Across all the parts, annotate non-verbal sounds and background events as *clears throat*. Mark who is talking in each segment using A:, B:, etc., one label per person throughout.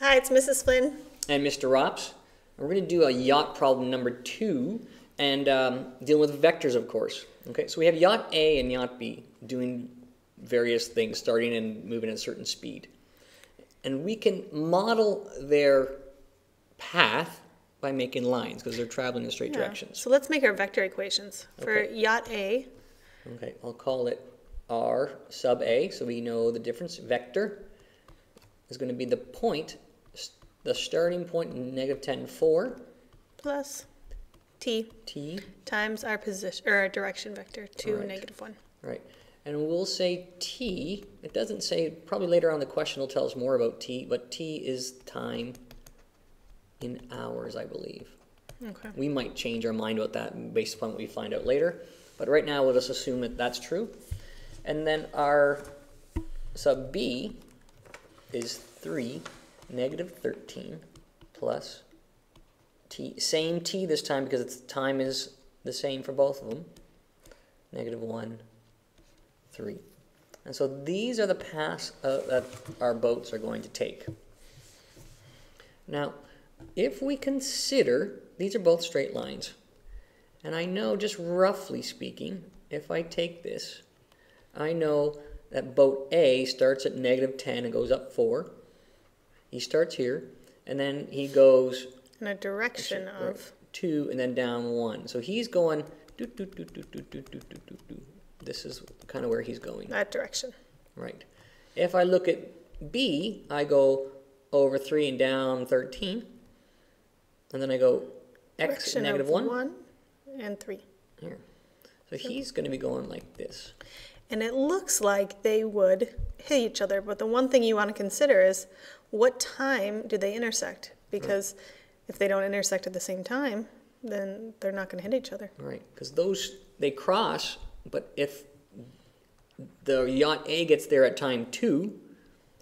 A: Hi, it's Mrs. Flynn.
B: and Mr. Rops. We're going to do a yacht problem number two and um, dealing with vectors, of course. Okay, so we have yacht A and yacht B doing various things, starting and moving at a certain speed. And we can model their path by making lines because they're traveling in straight
A: Yeah.
B: directions.
A: So let's make our vector equations. For
B: Okay.
A: yacht A,
B: Okay, I'll call it R sub A so we know the difference. Vector is going to be the point, the starting point in negative 10, 4,
A: plus t
B: T,
A: times our position or our direction vector 2,
B: Right.
A: negative one.
B: Right. And we'll say t. It doesn't say, probably later on the question will tell us more about t, but t is time in hours, I believe.
A: Okay.
B: We might change our mind about that based upon what we find out later. But right now, we'll just assume that that's true. And then our sub b is 3, negative 13, plus t. Same t this time because its time is the same for both of them. Negative 1, 3. And so these are the paths uh, that our boats are going to take. Now, if we consider, these are both straight lines. And I know, just roughly speaking, if I take this, I know that boat A starts at negative 10 and goes up 4. He starts here, and then he goes
A: In a direction
B: right,
A: of
B: 2 and then down 1. So he's going. doo, doo, doo, doo, doo, doo, doo, doo, doo, doo. This is kind of where he's going.
A: that direction.
B: Right. If I look at B, I go over 3 and down 13. And then I go x negative
A: of
B: 1
A: one and three.
B: here. So he's going to be going like this.
A: And it looks like they would hit each other, but the one thing you want to consider is what time do they intersect? Because if they don't intersect at the same time, then they're not going to hit each other.
B: Right. Because those, they cross, but if the yacht A gets there at time 2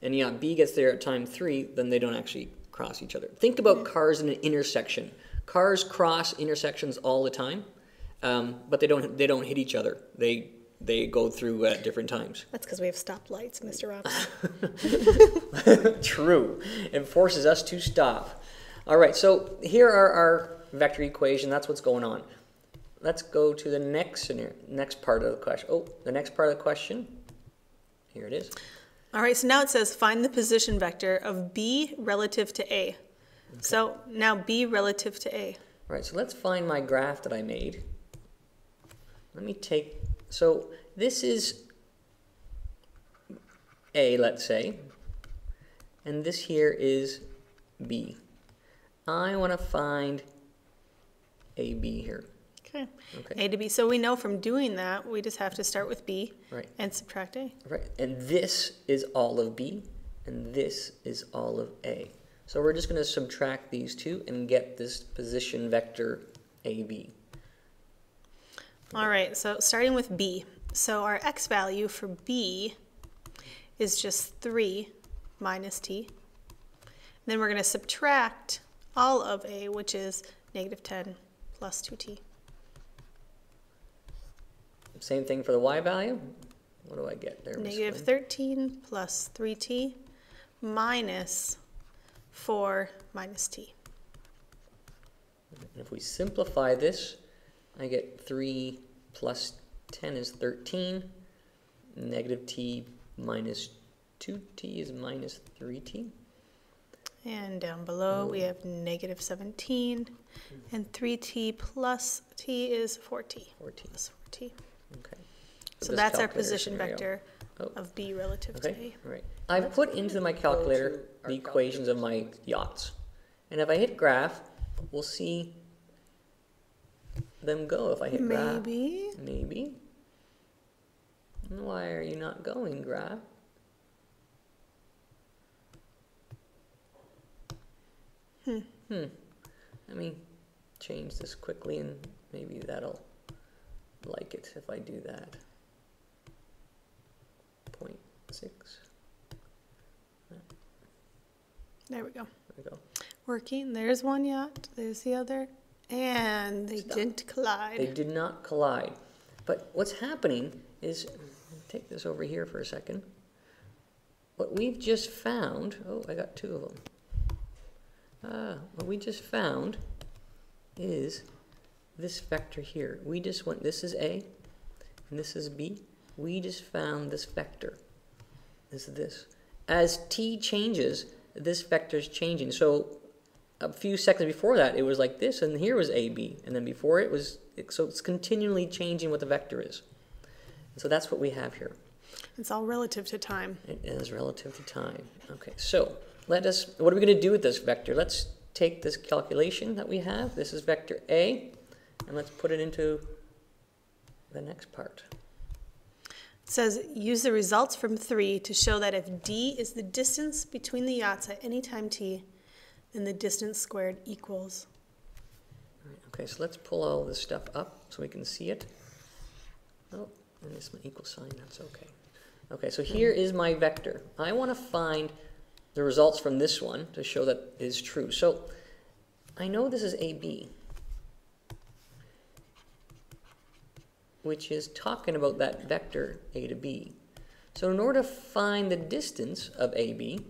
B: and yacht B gets there at time 3, then they don't actually cross each other. Think about cars in an intersection. Cars cross intersections all the time, um, but they don't, they don't hit each other. They, they go through at different times.
A: That's because we have stoplights, Mr. Roberts. *laughs*
B: True. It forces us to stop. All right, so here are our vector equation. That's what's going on. Let's go to the next scenario, next part of the question. Oh, the next part of the question. Here it is.
A: All right, so now it says find the position vector of B relative to A. So now B relative to A.
B: All right, so let's find my graph that I made. Let me take, so this is A, let's say, and this here is B. I want to find AB here.
A: Okay.
B: Okay.
A: A to B. So we know from doing that, we just have to start with B
B: Right.
A: and subtract A.
B: Right, and this is all of B, and this is all of A. So we're just going to subtract these two and get this position vector AB.
A: All right, so starting with B. So our x value for B is just 3 minus t. Then we're going to subtract all of A, which is negative 10 plus 2t.
B: Same thing for the Y value. What do I get there?
A: Negative
B: Flynn?
A: 13 plus 3t minus 4 minus t.
B: And if we simplify this, I get 3 plus 10 is 13. Negative t minus 2t is minus 3t.
A: And down below, oh. we have negative 17. And 3t plus t is 4t.
B: 14.
A: Plus 4t.
B: Okay.
A: So
B: this
A: that's our position
B: scenario.
A: vector
B: Oh.
A: of B relative to
B: Okay,
A: A.
B: all right. I've put into my calculator the equations of my yachts. And if I hit graph, we'll see them go if I hit.
A: Maybe.
B: Maybe. Why are you not going, graph?
A: Hmm.
B: Hmm. Let me change this quickly and maybe that'll like it if I do that. Point six.
A: There we go.
B: There we go.
A: Working. There's one yacht. There's the other. And they
B: Stop.
A: didn't collide.
B: They did not collide. But what's happening is, take this over here for a second. What we've just found, oh, I got two of them. Ah, what we just found is this vector here. We just went, this is A, and this is B. We just found this vector. Is this. As t changes, this vector is changing. So a few seconds before that, it was like this, and here was AB, and then before it was, so it's continually changing what the vector is. So that's what we have here.
A: It's all relative to time.
B: It is relative to time. Okay, so let us, what are we going to do with this vector? Let's take this calculation that we have. This is vector A, and let's put it into the next part.
A: It says use the results from 3 to show that if d is the distance between the yachts at any time t, then the distance squared equals.
B: Okay, so let's pull all this stuff up so we can see it. Oh, and my equal sign, that's okay. Okay, so here is my vector. I want to find the results from this one to show that is true. So I know this is AB, which is talking about that vector A to B. So in order to find the distance of AB,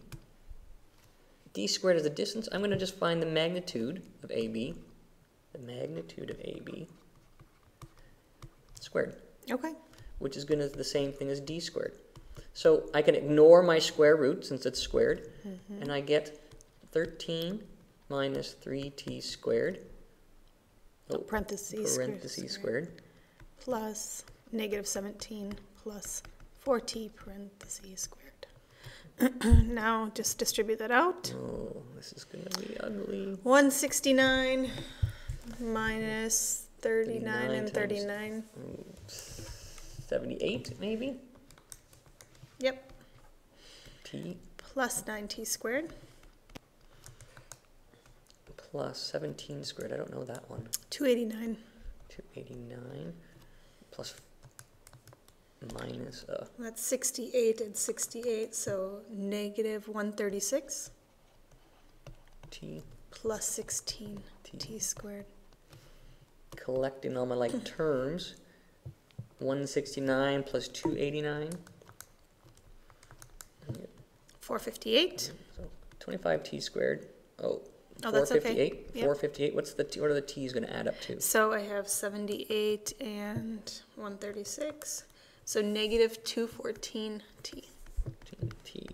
B: d squared is the distance, I'm going to just find the magnitude of AB, the magnitude of AB squared,
A: Okay.
B: which is going to be the same thing as d squared. So I can ignore my square root since it's squared, mm-hmm. and I get 13 minus 3t squared,
A: Oh, parentheses,
B: parentheses squared,
A: plus negative 17 plus 4t parentheses squared. *clears throat* now just distribute that out.
B: Oh, this is going to be ugly.
A: 169 minus 39
B: 39
A: and 39.
B: 78, maybe?
A: Yep.
B: t
A: Plus 9t squared.
B: plus 17 squared. I don't know that one.
A: 289.
B: 289 plus minus uh,
A: That's 68 and 68, so negative 136
B: t.
A: plus 16
B: T.
A: t squared.
B: Collecting all my like *laughs* terms. 169 plus 289.
A: 458.
B: So 25t squared. Oh,
A: Oh, that's okay.
B: 458.
A: Yep.
B: 458. What's the t, what are the t's going to add up to?
A: So I have 78 and 136. So negative 214 t.
B: T.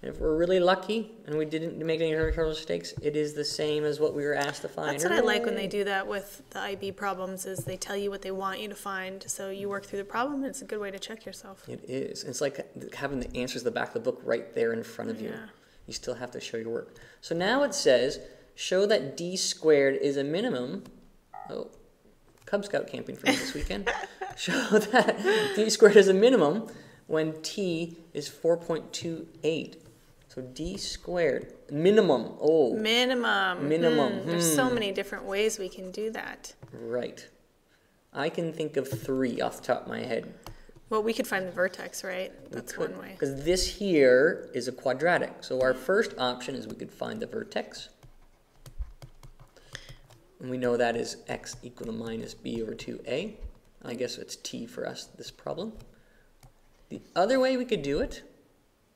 B: And if we're really lucky and we didn't make any arbitrary mistakes, it is the same as what we were asked to find.
A: That's what I like when they do that with the IB problems is they tell you what they want you to find. So you work through the problem and it's a good way to check yourself.
B: It is. It's like having the answers at the back of the book right there in front of you.
A: Yeah.
B: You still have to show your work. So now it says, show that d squared is a minimum. Oh, Cub Scout camping for me this weekend. *laughs* show that d squared is a minimum when t is 4.28. So d squared, minimum. Oh,
A: Minimum.
B: Minimum,
A: Hmm, There's so
B: hmm.
A: many different ways we can do that.
B: right. I can think of three off the top of my head.
A: Well, we could find the vertex, right? That's one way.
B: Because this here is a quadratic. So our first option is we could find the vertex. And we know that is x equal to minus b over 2a. I guess it's t for us, this problem. The other way we could do it,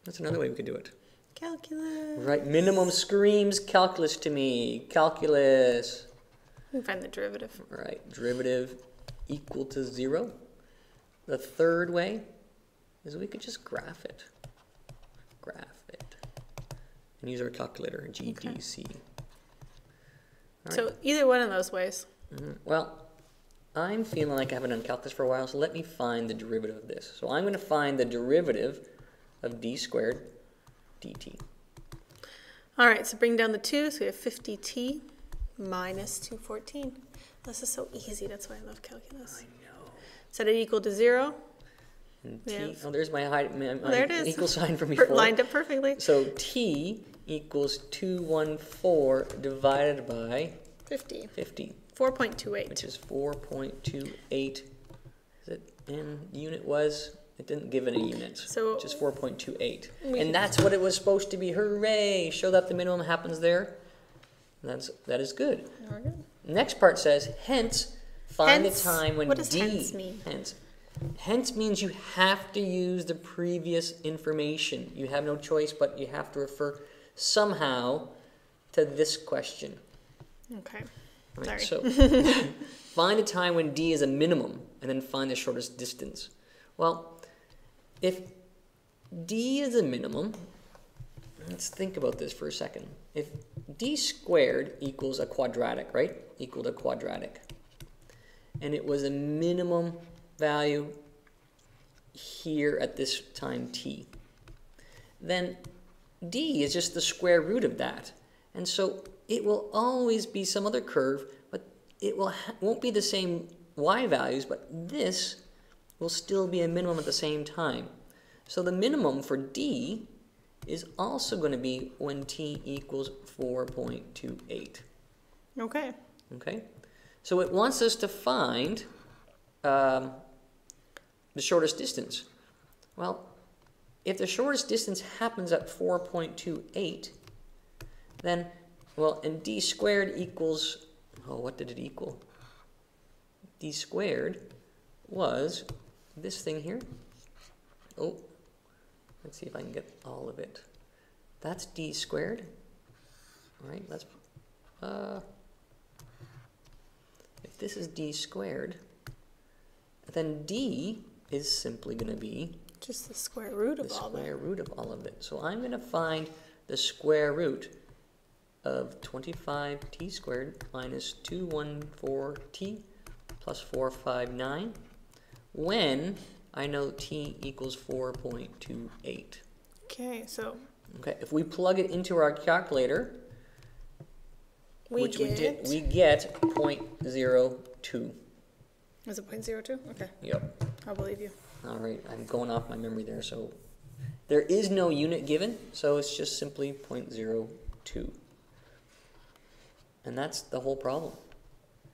B: that's another way we could do it.
A: Calculus.
B: Right, minimum screams calculus to me. Calculus.
A: We find the derivative.
B: Right, derivative equal to zero. The third way is we could just graph it. Graph it. And use our calculator, GDC. All
A: So either one of those ways.
B: Mhm. Well, I'm feeling like I haven't done calculus for a while, so let me find the derivative of this. So I'm going to find the derivative of d squared dt.
A: All right, so bring down the 2, so we have 50t minus 214. This is so easy, that's why I love calculus.
B: I know.
A: Set it equal to 0.
B: And t, oh, there's my, high, my, my
A: there it is.
B: equal sign from
A: Per-
B: before.
A: lined up perfectly.
B: So t equals 214 divided by
A: 50.
B: 50,
A: 4.28.
B: which is 4.28. Is it, in unit was, it didn't give any units,
A: So-
B: which is 4.28.
A: We-
B: And that's what it was supposed to be. Hooray! Show that the minimum happens there. That's, that is good.
A: There we go.
B: Next part says, hence, find
A: Hence?
B: the time when D.
A: What does
B: D.
A: hence mean?
B: Hence. Hence means you have to use the previous information. You have no choice, but you have to refer somehow to this question.
A: Okay.
B: Right,
A: Sorry.
B: So *laughs* find a time when d is a minimum, and then find the shortest distance. Well, if d is a minimum, let's think about this for a second. If d squared equals a quadratic, right? Equal to quadratic, and it was a minimum value here at this time t, then d is just the square root of that. And so it will always be some other curve, but it will won't be the same y values, but this will still be a minimum at the same time. So the minimum for d is also going to be when t equals 4.28.
A: Okay.
B: Okay? So it wants us to find um, the shortest distance. Well, if the shortest distance happens at 4.28, then, well, and d squared equals, oh, what did it equal? d squared was this thing here. Oh, let's see if I can get all of it. That's d squared. All right, let's, uh, if this is d squared, then d is simply going to be
A: Just the square root of
B: the
A: of all that.
B: square root of all of it. So I'm going to find the square root of 25t squared minus 214t plus 459 when I know t equals 4.28.
A: Okay, so
B: Okay, if we plug it into our calculator,
A: we
B: which
A: get.
B: we did, we get 0.02.
A: Is it point zero two? Okay,
B: Yep.
A: I'll believe you.
B: All right, I'm going off my memory there, so there is no unit given, so it's just simply 0.02. And that's the whole problem.